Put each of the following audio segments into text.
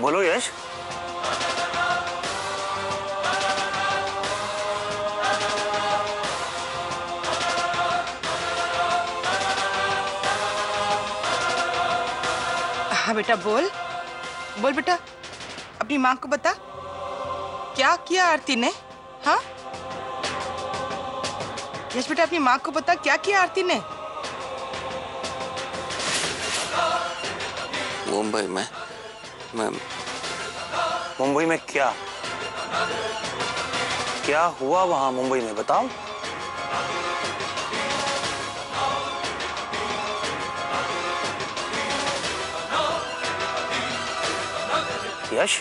बोलो यश। हाँ बेटा बोल। बोल बेटा अपनी माँ को बता। क्या किया आरती ने? हाँ? यश बेटा अपनी माँ को बता क्या किया आरती ने? मुंबई में मैं मुंबई में क्या? क्या हुआ वहाँ मुंबई में, बताओ। यश,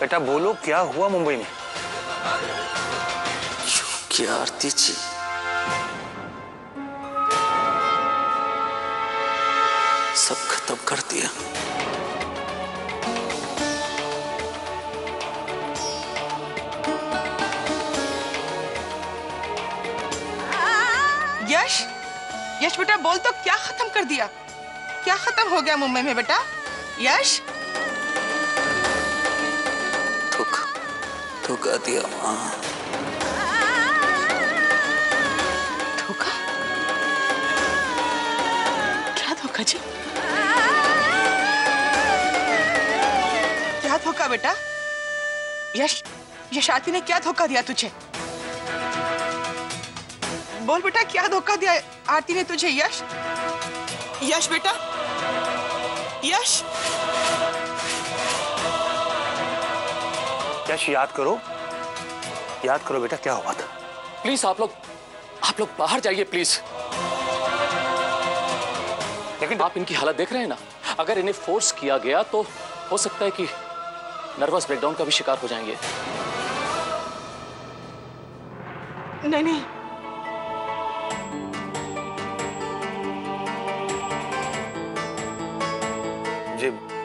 बेटा बोलो, क्या हुआ मुंबई में? क्या आरती जी। सब खत्म कर दिया। यश? यश बेटा बोल तो क्या खत्म कर दिया? क्या खत्म हो गया मुंबई में बेटा? यश? धोखा धोखा दिया माँ धोखा क्या धोखा जी? क्या धोखा बेटा? यश यश आरती ने क्या धोखा दिया तुझे? बोल बेटा क्या धोखा दिया आरती ने तुझे यश? यश बेटा? यश? यश याद करो। याद करो बेटा क्या हुआ था? प्लीज़ आप लोग आप लोग बाहर जाइए प्लीज़। लेकिन आप इनकी हालत देख रहे हैं ना? अगर इन्हें फोर्स किया गया तो हो सकता है कि नर्वस ब्रेकडाउन का भी शिकार हो जाएँगे। नहीं नहीं। जी